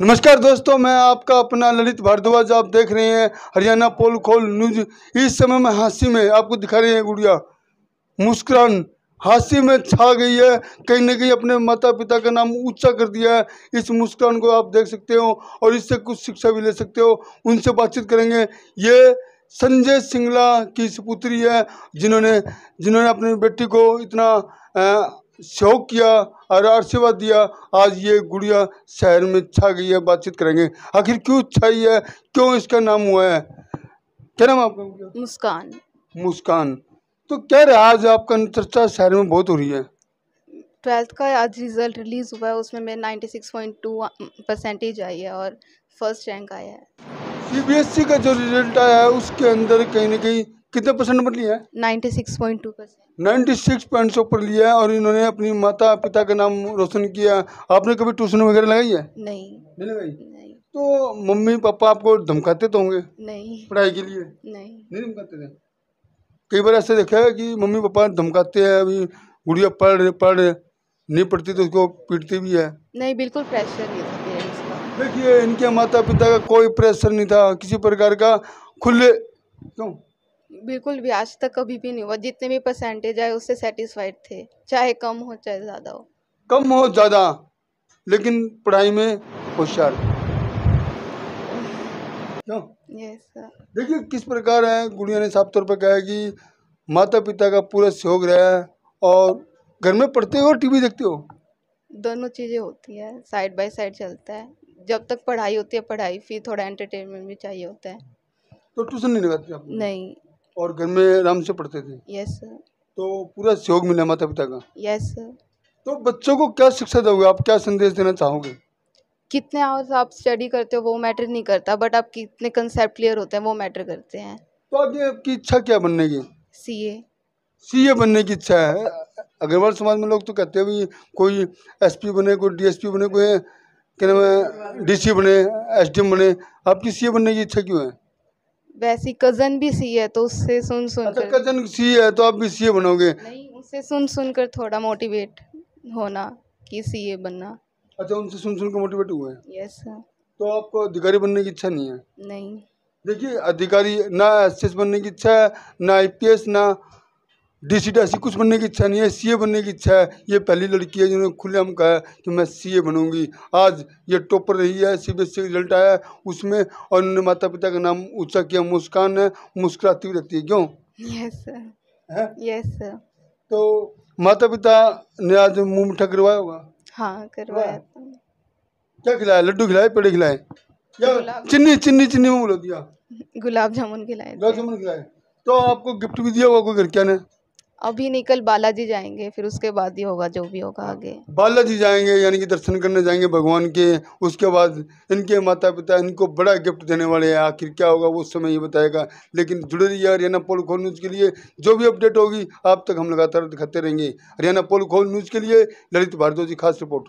नमस्कार दोस्तों मैं आपका अपना ललित भारद्वाज आप देख रहे हैं हरियाणा पोल खोल न्यूज़। इस समय में हांसी में आपको दिखा रहे हैं गुड़िया। मुस्कुरान हांसी में छा गई है। कहीं ना कहीं अपने माता पिता का नाम ऊँचा कर दिया है। इस मुस्कान को आप देख सकते हो और इससे कुछ शिक्षा भी ले सकते हो। उनसे बातचीत करेंगे। ये संजय सिंगला की सुपुत्री है जिन्होंने जिन्होंने अपनी बेटी को इतना अ, शौक किया और आशीर्वाद दिया आज ये गुड़िया शहर में छा गई है बातचीत करेंगे। आखिर क्यों छाई है? क्यों इसका नाम हुआ है? क्या नाम आपका मुस्कान। मुस्कान। तो क्या रहा आज आपका चर्चा शहर में बहुत हो रही है? ट्वेल्थ का आज रिज़ल्ट रिलीज़ हुआ है उसमें मेरे 96.2 परसेंटेज आई है और फ़र्स्ट रैंक आया है। सीबीएसई का जो रिज़ल्ट आया है उसके अंदर कहीं ना कहीं कितने परसेंट नंबर लिया है? 96.2 परसेंट नाइन्टी सिक्स पॉइंट से ऊपर लिया है और इन्होंने अपनी माता पिता का नाम रोशन किया आपने कभी ट्यूशन वगैरह लगाई है? नहीं। नहीं लगाई? नहीं। तो मम्मी पापा आपको धमकाते तो होंगे? नहीं। पढ़ाई के लिए? नहीं। नहीं धमकाते थे? कई बार ऐसे देखा है कि मम्मी पापा धमकाते हैं अभी गुड़िया पढ़ पढ़ नहीं पढ़ती तो उसको पीटती भी है। नहीं बिल्कुल प्रेशर नहीं था देखिए इनके माता पिता का कोई प्रेशर नहीं था किसी प्रकार का खुले क्यों? बिल्कुल भी आज तक कभी भी नहीं हुआ। जितने भी परसेंटेज आए उससे सेटिस्फाइड थे। चाहे कम हो चाहे ज़्यादा हो। कम हो ज़्यादा। लेकिन पढ़ाई में होशियार। देखिए किस प्रकार है गुड़िया ने साफ़ तौर पर कहा है कि माता पिता का पूरा सहयोग रहा है और घर में पढ़ते हो और टीवी देखते हो? दोनों चीज़ें होती है। साइड बाय साइड चलता है। जब तक पढ़ाई होती है पढ़ाई फिर थोड़ा एंटरटेनमेंट भी चाहिए होता है। तो ट्यूशन नहीं लगाते आप नहीं। और घर में आराम से पढ़ते थे? यस सर तो पूरा सहयोग मिला माता पिता का? यस सर तो बच्चों को क्या शिक्षा दोगे? आप क्या संदेश देना चाहोगे? कितने आवर्स आप स्टडी करते हो वो मैटर नहीं करता बट आप कितने कंसेप्ट क्लियर होते हैं वो मैटर करते हैं। तो आगे आपकी इच्छा क्या बनने की? सी ए सी ए बनने की इच्छा है। अग्रवाल समाज में लोग तो कहते हैं भी कोई एसपी बने कोई डीएसपी बने कोई क्या नाम है डीसी बने एसडीएम बने। आपकी सीए बनने की इच्छा क्यों है? वैसे कज़न भी सी है तो उससे सुन सुन अच्छा कर। कज़न सी है तो आप भी सीए बनोगे? नहीं उससे सुन सुन कर थोड़ा मोटिवेट होना कि सी ए बनना। अच्छा उनसे सुन सुन कर मोटिवेट हुए? हैं यस सर तो आपको अधिकारी बनने की इच्छा नहीं है? नहीं। देखिए अधिकारी ना एस बनने की इच्छा है ना आईपीएस ना डी ऐसी कुछ बनने की इच्छा नहीं है सीए बनने की इच्छा है। ये पहली लड़की है जिन्होंने खुले खुलेआम कहा है कि मैं सीए बनूँगी। आज ये टॉपर रही है सी बी रिज़ल्ट आया है उसमें और उन्होंने माता पिता का नाम ऊँचा किया मुस्कान है मुस्कुराती हुई रहती है। क्यों? यस सर यस सर तो माता पिता ने आज मुँह मीठा करवाया होगा? हाँ करवाया क्या खिलाया? लड्डू खिलाए पेड़े खिलाए। चिन्नी चिन्नी चिन्नी में बोलो दिया। गुलाब जामुन खिलाए गुलाब जामुन खिलाए। तो आपको गिफ्ट भी दिया होगा कोई घर क्या ने अभी नहीं कल बालाजी जाएँगे, फिर उसके बाद ही होगा, जो भी होगा आगे। बालाजी जाएँगे, यानी कि दर्शन करने जाएँगे भगवान के, उसके बाद इनके माता पिता इनको बड़ा गिफ्ट देने वाले हैं। आखिर क्या होगा, वो समय ये बताएगा। लेकिन जुड़े रहिए हरियाणा पोल खोल न्यूज़ के लिए जो भी अपडेट होगी, आप तक हम लगातार दिखाते रहेंगे। हरियाणा पोल खोल न्यूज़ के लिए ललित भारद्वाज खास रिपोर्ट।